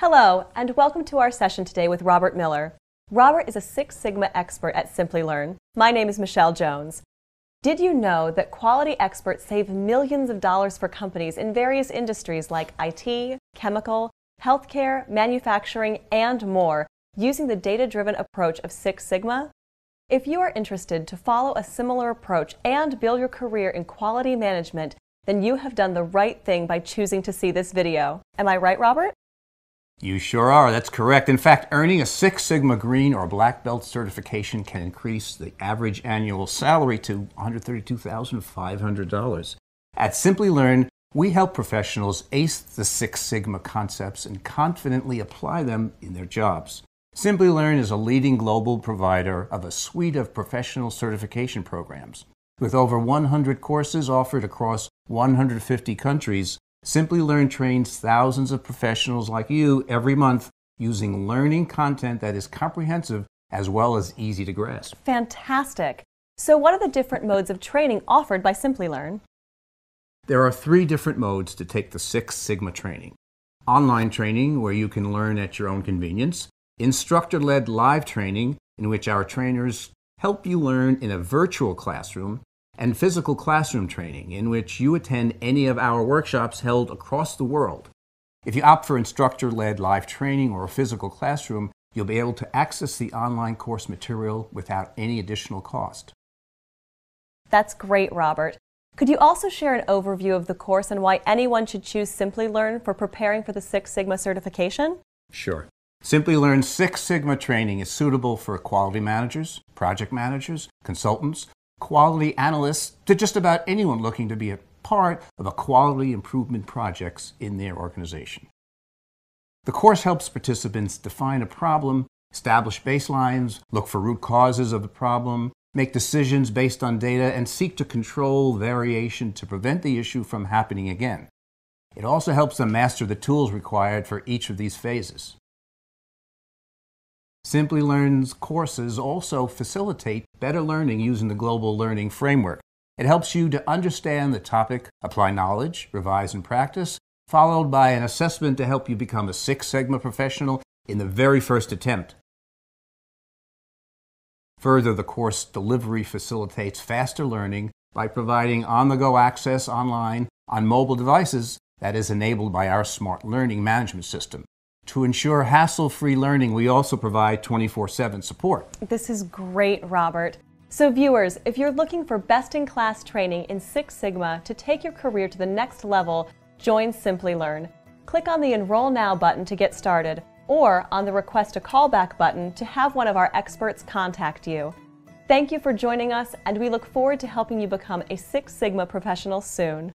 Hello, and welcome to our session today with Robert Miller. Robert is a Six Sigma expert at Simplilearn. My name is Michelle Jones. Did you know that quality experts save millions of dollars for companies in various industries like IT, chemical, healthcare, manufacturing, and more using the data driven approach of Six Sigma? If you are interested to follow a similar approach and build your career in quality management, then you have done the right thing by choosing to see this video. Am I right, Robert? You sure are, that's correct. In fact, earning a Six Sigma Green or Black Belt certification can increase the average annual salary to $132,500. At Simplilearn, we help professionals ace the Six Sigma concepts and confidently apply them in their jobs. Simplilearn is a leading global provider of a suite of professional certification programs. With over 100 courses offered across 150 countries, Simplilearn trains thousands of professionals like you every month using learning content that is comprehensive as well as easy to grasp. Fantastic. So, what are the different modes of training offered by Simplilearn? There are three different modes to take the Six Sigma training online training, where you can learn at your own convenience, instructor led live training, in which our trainers help you learn in a virtual classroom, and physical classroom training, in which you attend any of our workshops held across the world. If you opt for instructor led live training or a physical classroom, you'll be able to access the online course material without any additional cost. That's great, Robert. Could you also share an overview of the course and why anyone should choose Simplilearn for preparing for the Six Sigma certification? Sure. Simplilearn Six Sigma training is suitable for quality managers, project managers, consultants, quality analysts to just about anyone looking to be a part of a quality improvement projects in their organization. The course helps participants define a problem, establish baselines, look for root causes of the problem, make decisions based on data, and seek to control variation to prevent the issue from happening again. It also helps them master the tools required for each of these phases. Simplilearn's courses also facilitate better learning using the global learning framework. It helps you to understand the topic, apply knowledge, revise and practice, followed by an assessment to help you become a Six Sigma professional in the very first attempt. Further, the course delivery facilitates faster learning by providing on the go access online on mobile devices that is enabled by our smart learning management system. To ensure hassle free learning, we also provide 24 7 support. This is great, Robert. So, viewers, if you're looking for best in class training in Six Sigma to take your career to the next level, join Simplilearn. Click on the Enroll Now button to get started, or on the Request a Callback button to have one of our experts contact you. Thank you for joining us, and we look forward to helping you become a Six Sigma professional soon.